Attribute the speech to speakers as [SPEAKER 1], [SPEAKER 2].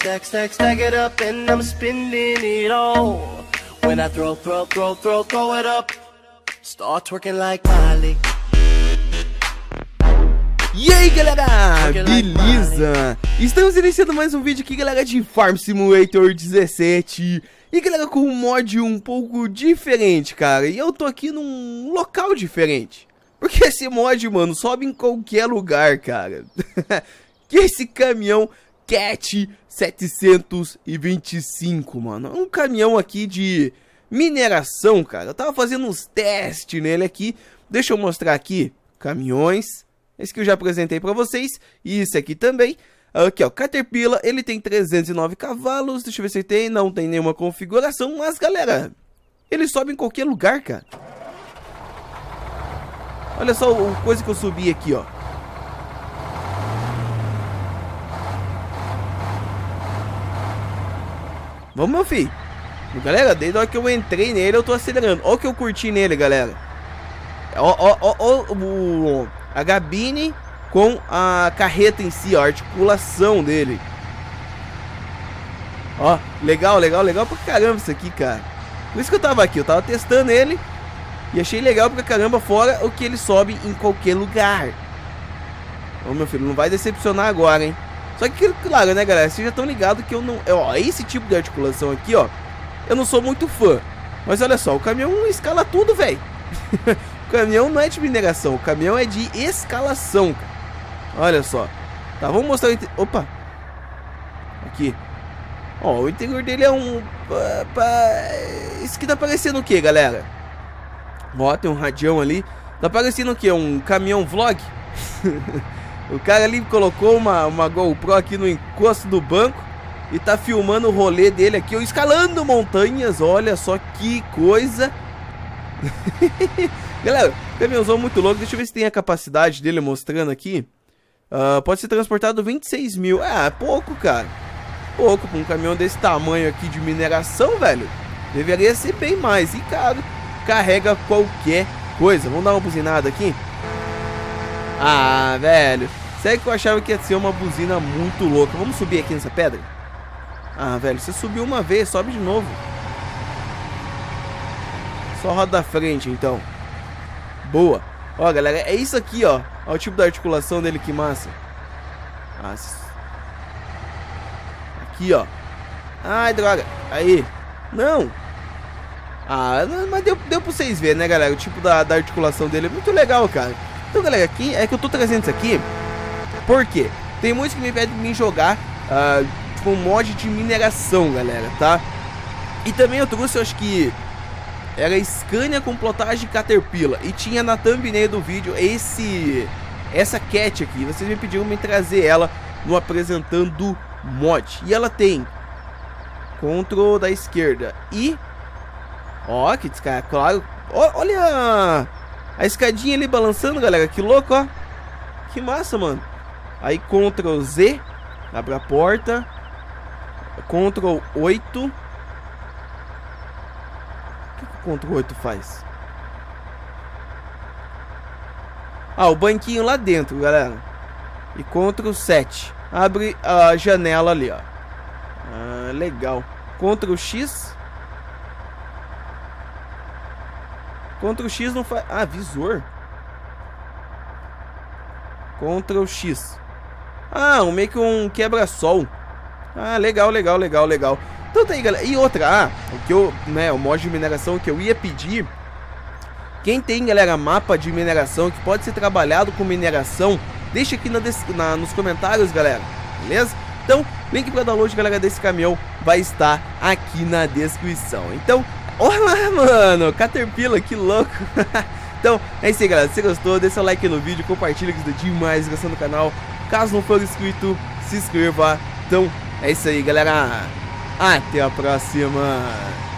[SPEAKER 1] stack, stack, stack it up, and I'm spending it all. When I throw, throw, throw, throw, throw it up, start twerking like Miley.
[SPEAKER 2] E aí galera, beleza? Estamos iniciando mais um vídeo aqui galera de Farm Simulator 17 E galera com um mod um pouco diferente cara E eu tô aqui num local diferente Porque esse mod mano sobe em qualquer lugar cara Que esse caminhão Cat 725 mano um caminhão aqui de mineração cara Eu tava fazendo uns testes nele aqui Deixa eu mostrar aqui Caminhões esse que eu já apresentei para vocês. E esse aqui também. Aqui, ó, Caterpillar, ele tem 309 cavalos. Deixa eu ver se tem. Não tem nenhuma configuração, mas, galera, ele sobe em qualquer lugar, cara. Olha só a coisa que eu subi aqui, ó. Vamos, meu filho. Galera, desde a hora que eu entrei nele, eu tô acelerando. Olha o que eu curti nele, galera. Ó, ó, ó, o, a gabine com a carreta em si, a articulação dele. Ó, legal, legal, legal pra caramba isso aqui, cara. Por isso que eu tava aqui, eu tava testando ele e achei legal pra caramba, fora o que ele sobe em qualquer lugar. Ô, meu filho, não vai decepcionar agora, hein? Só que, claro, né, galera, vocês já estão ligados que eu não... Ó, esse tipo de articulação aqui, ó, eu não sou muito fã. Mas olha só, o caminhão escala tudo, velho. O caminhão não é de mineração, o caminhão é de escalação, cara. Olha só. Tá, vamos mostrar o interior. Opa! Aqui. Ó, o interior dele é um... Isso aqui tá parecendo o que, galera? Ó, tem um radião ali. Tá parecendo o que? Um caminhão vlog? o cara ali colocou uma, uma GoPro aqui no encosto do banco e tá filmando o rolê dele aqui, ó, escalando montanhas. Olha só que coisa. Galera, caminhãozão muito louco. Deixa eu ver se tem a capacidade dele mostrando aqui. Uh, pode ser transportado 26 mil. Ah, é pouco, cara. Pouco para um caminhão desse tamanho aqui de mineração, velho. Deveria ser bem mais. E, cara, carrega qualquer coisa. Vamos dar uma buzinada aqui? Ah, velho. Sério que eu achava que ia ser uma buzina muito louca. Vamos subir aqui nessa pedra? Ah, velho, você subiu uma vez, sobe de novo. Só roda da frente, então. Boa. Ó, galera, é isso aqui, ó. Olha o tipo da articulação dele, que massa. Nossa. Aqui, ó. Ai, droga. Aí. Não. Ah, mas deu, deu pra vocês verem, né, galera? O tipo da, da articulação dele é muito legal, cara. Então, galera, aqui é que eu tô trazendo isso aqui. Por quê? Tem muitos que me pedem me jogar uh, tipo um mod de mineração, galera, tá? E também eu trouxe, eu acho que era Scania com plotagem Caterpillar e tinha na thumbnail do vídeo esse essa cat aqui. Vocês me pediram me trazer ela no apresentando mod. E ela tem control da esquerda e ó, que cara, claro. Ó, olha a escadinha ali balançando, galera. Que louco, ó. Que massa, mano. Aí Ctrl Z, abre a porta. Ctrl 8 o Ctrl 8 faz? Ah, o banquinho lá dentro, galera. E Ctrl 7. Abre a janela ali, ó. Ah, legal. Ctrl X. Ctrl X não faz... Ah, visor. Ctrl X. Ah, um, meio que um quebra-sol. Ah, legal, legal, legal, legal. Então tá aí, galera. E outra, ah, o que eu, né, o mod de mineração que eu ia pedir. Quem tem, galera, mapa de mineração que pode ser trabalhado com mineração, deixa aqui na, na nos comentários, galera. Beleza? Então, link para download, galera, desse caminhão vai estar aqui na descrição. Então, olha, mano, Caterpillar, que louco. então, é isso aí, galera. Se gostou, deixa o like no vídeo, compartilha que ajuda demais gostando do canal. Caso não for inscrito, se inscreva. Então, é isso aí, galera. Até a próxima!